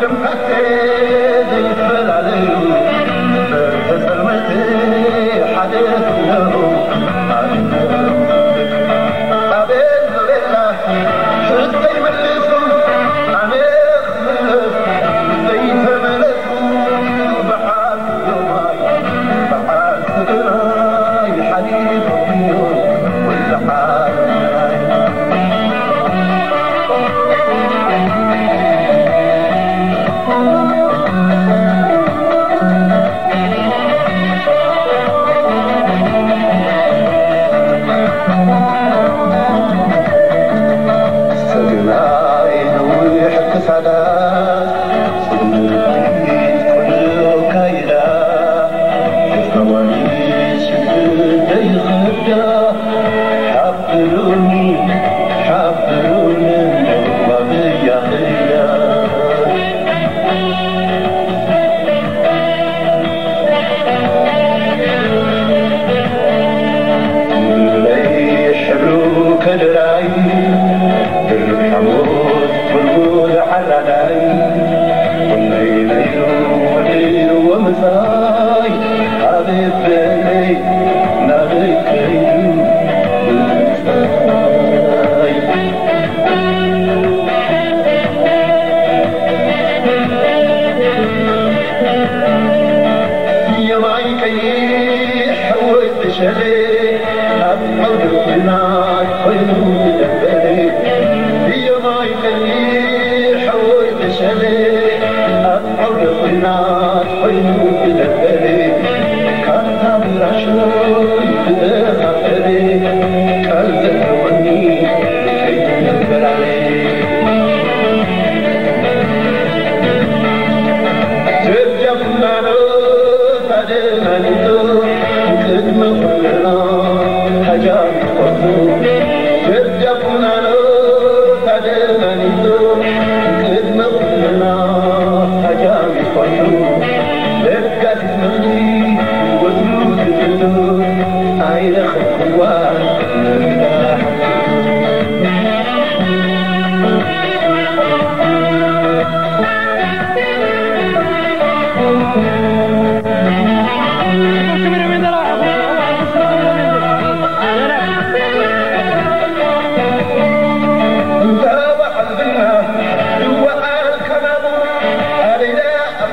The. يضعيك يحوز شليك أبقى وجناك خير مدبريك يضعيك يحوز شليك من